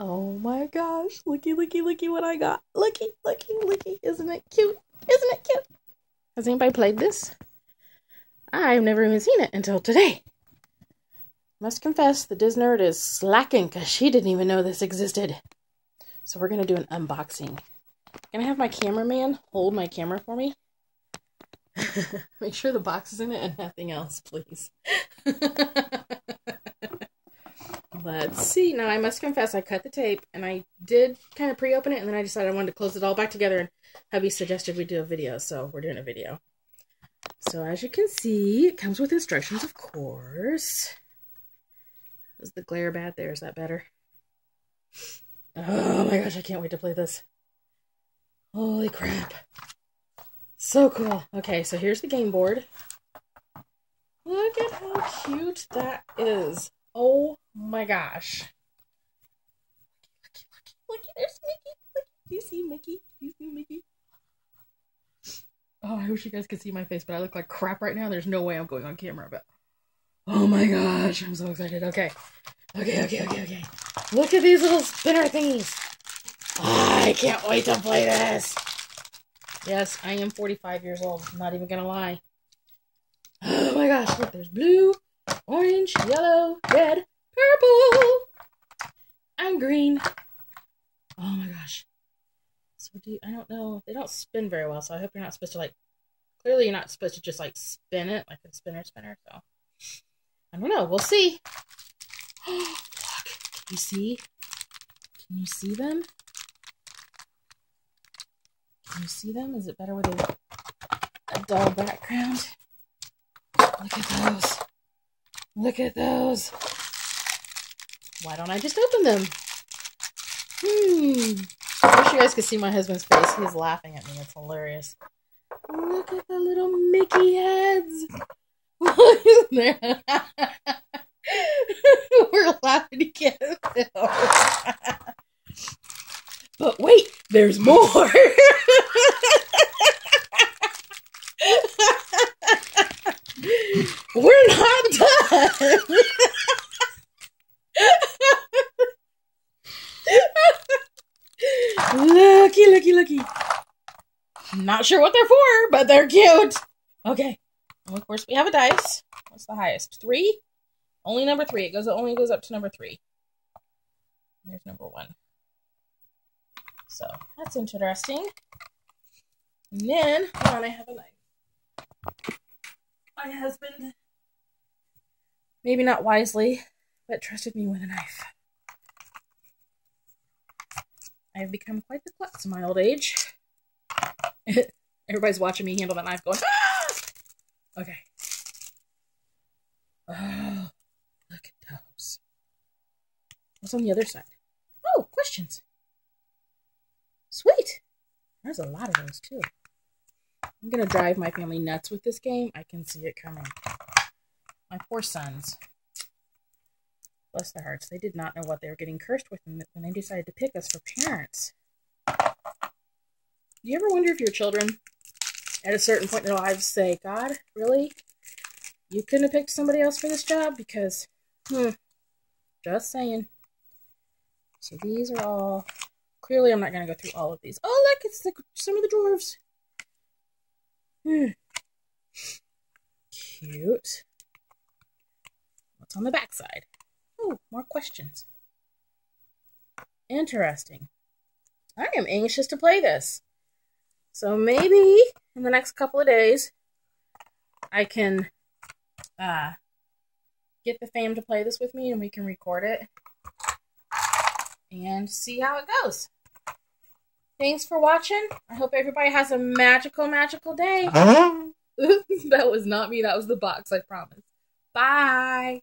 Oh my gosh. Looky, looky, looky what I got. Looky, looky, looky. Isn't it cute? Isn't it cute? Has anybody played this? I've never even seen it until today. Must confess, the Disnerd is slacking because she didn't even know this existed. So we're going to do an unboxing. Gonna have my cameraman hold my camera for me? Make sure the box is in it and nothing else, please. Let's see. Now, I must confess, I cut the tape and I did kind of pre open it, and then I decided I wanted to close it all back together. And hubby suggested we do a video, so we're doing a video. So, as you can see, it comes with instructions, of course. Is the glare bad there? Is that better? Oh my gosh, I can't wait to play this. Holy crap. So cool. Okay, so here's the game board. Look at how cute that is. Oh my gosh. Looky, looky, looky, there's Mickey. Look, do you see Mickey? Do you see Mickey? Oh, I wish you guys could see my face, but I look like crap right now. There's no way I'm going on camera, but oh my gosh, I'm so excited. Okay, okay, okay, okay, okay. Look at these little spinner thingies. Oh, I can't wait to play this. Yes, I am 45 years old. I'm not even gonna lie. Oh my gosh, look, there's blue, orange, yellow, red, purple, and green. Oh my gosh. So do I don't know. They don't spin very well, so I hope you're not supposed to like clearly you're not supposed to just like spin it like a spinner spinner, so I don't know. We'll see. Look, can you see? Can you see them? Can you see them? Is it better with a, a dull background? Look at those. Look at those. Why don't I just open them? Hmm. I wish you guys could see my husband's face. He's laughing at me. It's hilarious. Look at the little Mickey heads. We're laughing together. but wait, there's more. looky, looky, looky. Not sure what they're for, but they're cute. Okay. And of course, we have a dice. What's the highest? Three? Only number three. It goes it only goes up to number three. There's number one. So that's interesting. And then, hold on, I have a knife. My husband, maybe not wisely, but trusted me with a knife. I have become quite the klutz in my old age. Everybody's watching me handle that knife going, ah! Okay. Oh, look at those. What's on the other side? Oh, questions. Sweet. There's a lot of those, too. I'm going to drive my family nuts with this game. I can see it coming. My poor sons. Bless their hearts. They did not know what they were getting cursed with when they decided to pick us for parents. Do you ever wonder if your children, at a certain point in their lives, say, God, really? You couldn't have picked somebody else for this job? Because, hmm, just saying. So these are all... Clearly, I'm not going to go through all of these. Oh, look, it's the, some of the dwarves. Hmm. Cute. What's on the back side? Oh, more questions. Interesting. I am anxious to play this. So maybe in the next couple of days, I can uh, get the fam to play this with me and we can record it and see how it goes. Thanks for watching. I hope everybody has a magical, magical day. that was not me. That was the box, I promise. Bye.